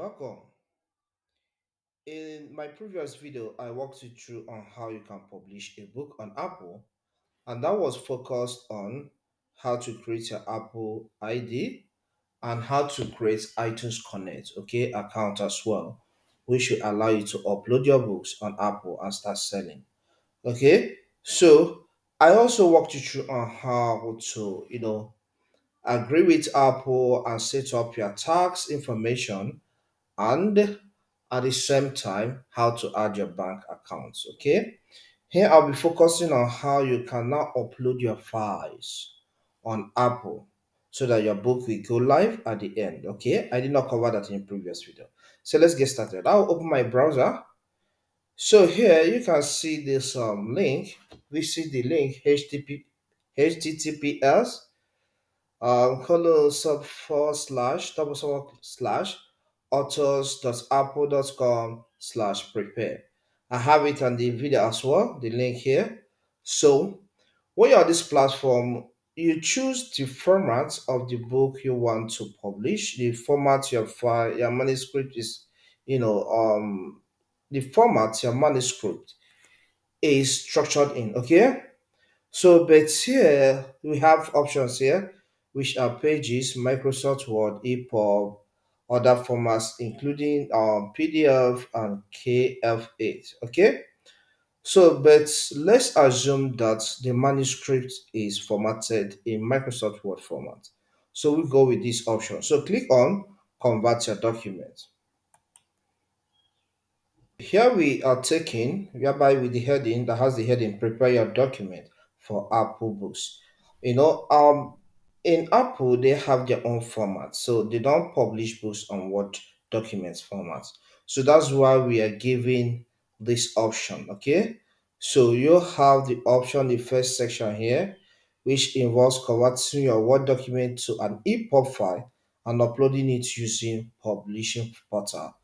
Welcome. In my previous video, I walked you through on how you can publish a book on Apple, and that was focused on how to create your Apple ID and how to create iTunes Connect, okay, account as well, which will allow you to upload your books on Apple and start selling. Okay, so I also walked you through on how to, you know, agree with Apple and set up your tax information and at the same time how to add your bank accounts okay? Here i'll be focusing on how you can now upload your files on apple so that your book will go live at the end okay? I did not cover that in previous video. So let's get started. I'll open my browser. So here you can see this um, link. We see the link http https um, colon sub slash double slash authors.apple.com slash prepare. I have it on the video as well, the link here. So when you're on this platform, you choose the format of the book you want to publish, the format your file, your manuscript is, you know, um, the format your manuscript is structured in, okay? So, but here we have options here, which are pages, Microsoft Word, EPUB, other formats including um, PDF and KF8. Okay, so but let's assume that the manuscript is formatted in Microsoft Word format. So we go with this option. So click on convert your document. Here we are taking, whereby with the heading that has the heading prepare your document for Apple Books. You know, um, in Apple, they have their own format, so they don't publish books on Word documents format. So that's why we are giving this option. Okay, so you have the option, the first section here, which involves converting your Word document to an EPUB file and uploading it using publishing portal.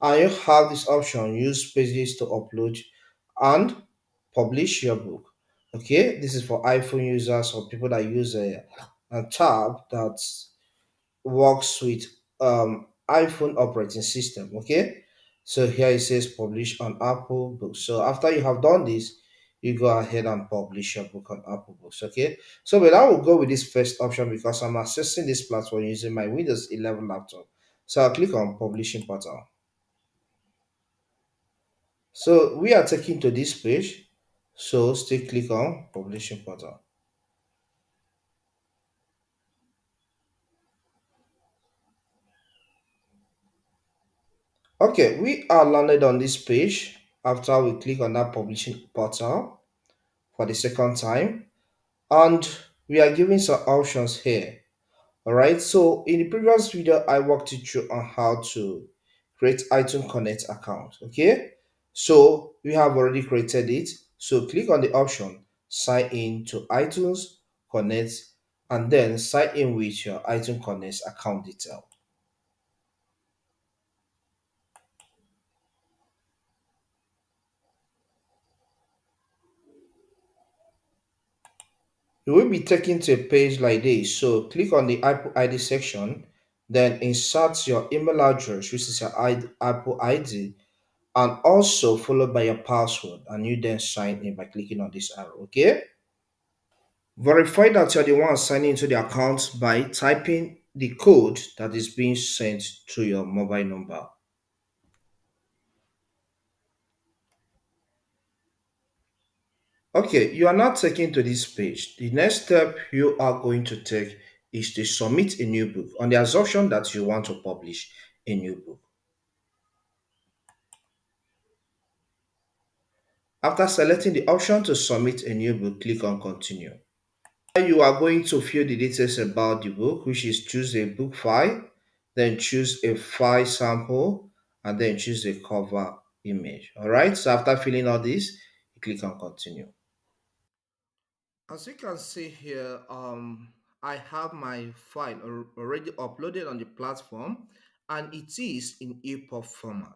And you have this option, use pages to upload and publish your book. Okay, this is for iPhone users or people that use a a tab that works with um, iPhone operating system. Okay, so here it says publish on Apple Books. So after you have done this, you go ahead and publish your book on Apple Books. Okay, so but I will go with this first option because I'm accessing this platform using my Windows 11 laptop. So I'll click on publishing portal. So we are taken to this page. So still click on publishing portal. Okay, we are landed on this page after we click on that publishing portal for the second time and we are given some options here. Alright, so in the previous video, I walked you through on how to create iTunes Connect account. Okay, so we have already created it. So click on the option sign in to iTunes Connect and then sign in with your iTunes Connect account detail. You will be taken to a page like this. So click on the Apple ID section, then insert your email address, which is your Apple ID, and also followed by your password. And you then sign in by clicking on this arrow, okay? Verify that you're the one signing into the account by typing the code that is being sent to your mobile number. Okay, you are now taken to this page. The next step you are going to take is to submit a new book on the assumption that you want to publish a new book. After selecting the option to submit a new book, click on continue. You are going to fill the details about the book, which is choose a book file, then choose a file sample, and then choose a cover image. All right, so after filling all this, click on continue. As you can see here, um, I have my file already uploaded on the platform and it is in EPUB format.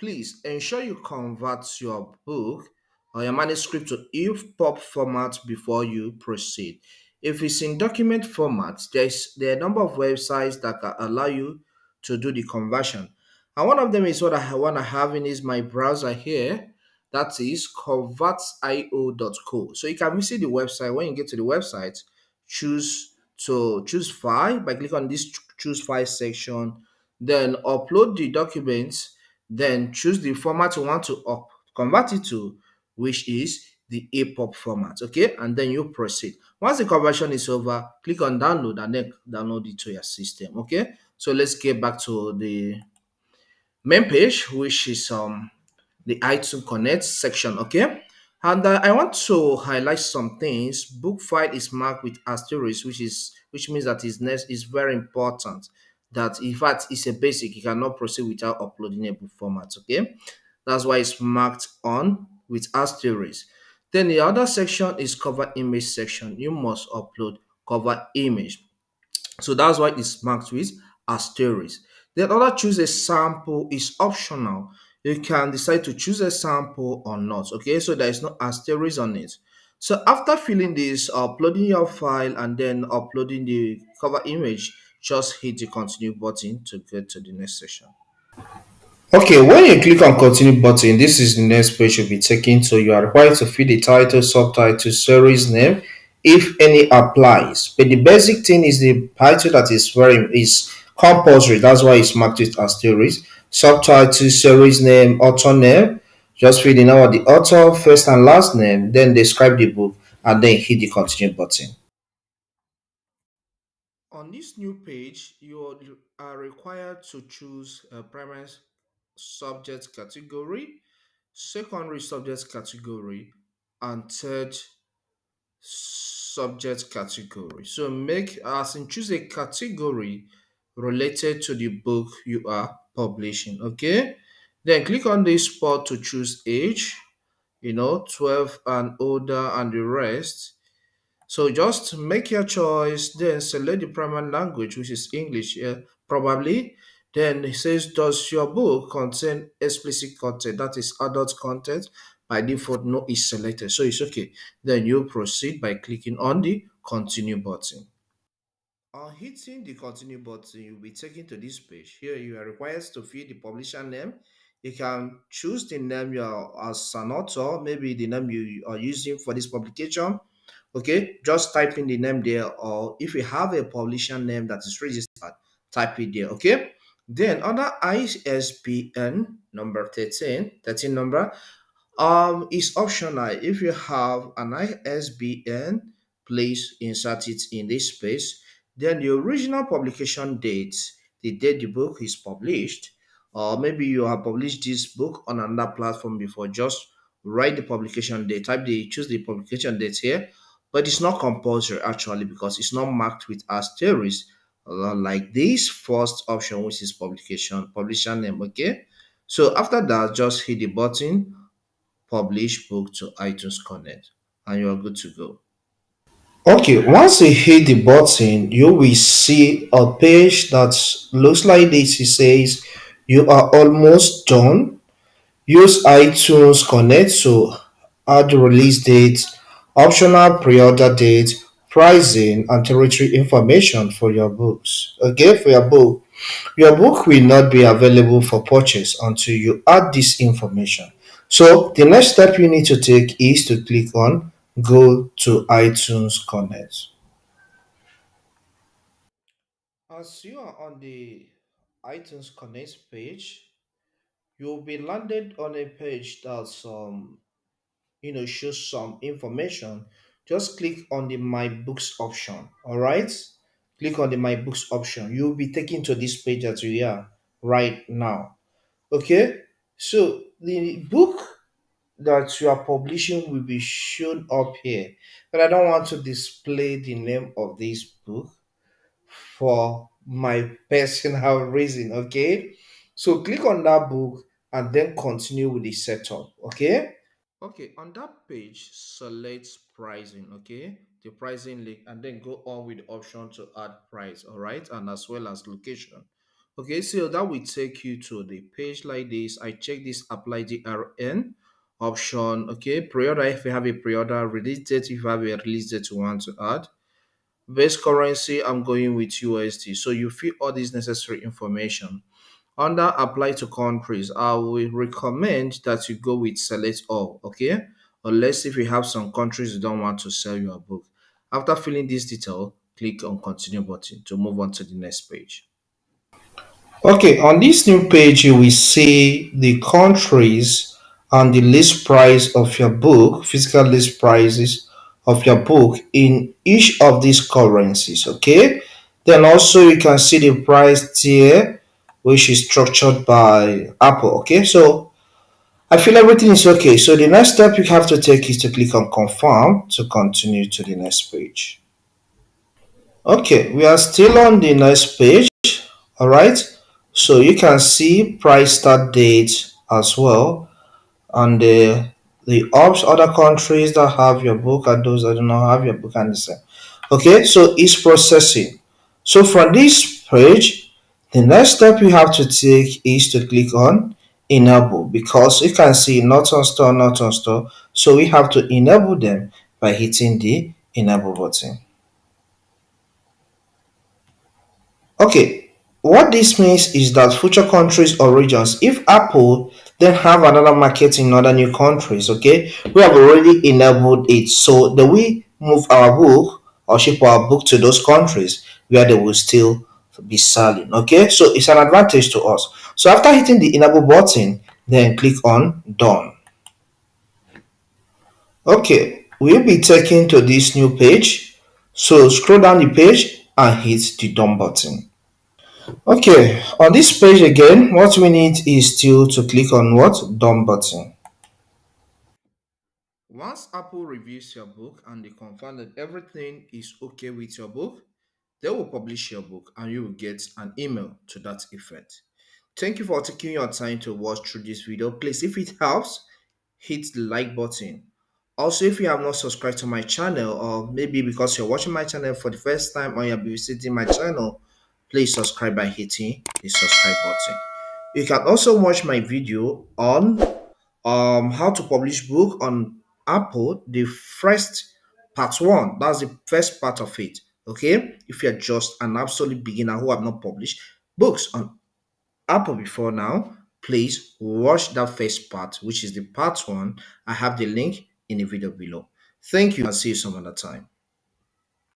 Please ensure you convert your book or your manuscript to EPUB format before you proceed. If it's in document format, there's there are a number of websites that can allow you to do the conversion. And one of them is what I want to have in is my browser here. That is convertio.co. So you can visit the website. When you get to the website, choose to choose file by clicking on this choose file section. Then upload the documents. Then choose the format you want to up, convert it to, which is the EPUB format. Okay, and then you proceed. Once the conversion is over, click on download and then download it to your system. Okay, so let's get back to the main page, which is um the iTunes Connect section. Okay, and uh, I want to highlight some things. Book file is marked with asterisk, which is which means that is next is very important. That in fact is a basic. You cannot proceed without uploading a book format. Okay, that's why it's marked on with asterisk. Then the other section is cover image section. You must upload cover image. So that's why it's marked with asterisk. The other choose a sample is optional. You can decide to choose a sample or not. Okay, so there is no asterisk on it. So after filling this, uploading your file and then uploading the cover image, just hit the continue button to get to the next section. Okay, when you click on continue button, this is the next page you'll be taken so You are required to fill the title, subtitle, series name, if any applies. But the basic thing is the title that is very is compulsory. That's why it's marked with asterisk. Subtitle, series name, author name. Just fill in our the author, first and last name, then describe the book, and then hit the continue button. On this new page, you are required to choose a primary subject category, secondary subject category, and third subject category. So make in choose a category related to the book you are publishing. Okay. Then click on this spot to choose age, you know, 12 and older and the rest. So just make your choice, then select the primary language, which is English here, probably. Then it says, does your book contain explicit content? That is adult content. By default, no is selected. So it's okay. Then you proceed by clicking on the continue button. On hitting the continue button, you'll be taken to this page. Here you are required to fill the publisher name. You can choose the name you are as an author, maybe the name you are using for this publication. Okay, just type in the name there, or if you have a publisher name that is registered, type it there. Okay. Then under ISBN number 13, 13 number, um, is optional. If you have an ISBN, please insert it in this space. Then the original publication date, the date the book is published, or maybe you have published this book on another platform before, just write the publication date, type the choose the publication date here, but it's not compulsory actually because it's not marked with asterisk uh, like this first option which is publication publisher name okay? So after that just hit the button publish book to itunes connect and you're good to go okay once you hit the button you will see a page that looks like this it says you are almost done use itunes connect to add release date optional pre-order date pricing and territory information for your books. Okay, for your book. Your book will not be available for purchase until you add this information. So the next step you need to take is to click on Go to iTunes Connect. As you are on the iTunes Connect page, you'll be landed on a page that's um you know shows some information. Just click on the my books option all right click on the my books option. You'll be taken to this page that you are right now okay? So the book that you are publishing will be shown up here but i don't want to display the name of this book for my personal reason okay so click on that book and then continue with the setup okay Okay, on that page, select pricing, okay? The pricing link, and then go on with the option to add price, all right? And as well as location. Okay, so that will take you to the page like this. I check this apply DRM option, okay? Pre-order if you have a pre-order, release date if you have a release date you want to add. Base currency, I'm going with USD. So you fill all this necessary information under apply to countries, I will recommend that you go with select all, okay? Unless if you have some countries you don't want to sell your book. After filling this detail, click on continue button to move on to the next page. Okay, on this new page, you will see the countries and the list price of your book, physical list prices of your book in each of these currencies, okay? Then also you can see the price tier, which is structured by Apple, okay? So I feel everything is okay. So the next step you have to take is to click on confirm to continue to the next page. Okay, we are still on the next page, all right? So you can see price start date as well. And the, the other countries that have your book and those that do not have your book and the same. Okay, so it's processing. So from this page, the next step you have to take is to click on enable because you can see not on store, not on store. So we have to enable them by hitting the enable button. Okay, what this means is that future countries or regions, if Apple then have another market in other new countries, okay, we have already enabled it. So that we move our book or ship our book to those countries where they will still be selling. Okay, so it's an advantage to us. So after hitting the enable button, then click on done. Okay, we'll be taken to this new page. So scroll down the page and hit the done button. Okay, on this page again, what we need is still to click on what? Done button. Once Apple reviews your book and they confirm that everything is okay with your book, they will publish your book and you will get an email to that effect. Thank you for taking your time to watch through this video. Please, if it helps, hit the like button. Also, if you have not subscribed to my channel or maybe because you're watching my channel for the first time or you're visiting my channel, please subscribe by hitting the subscribe button. You can also watch my video on um, how to publish book on Apple, the first part one. That's the first part of it. Okay, if you're just an absolute beginner who have not published books on Apple before now, please watch that first part, which is the part one. I have the link in the video below. Thank you and see you some other time.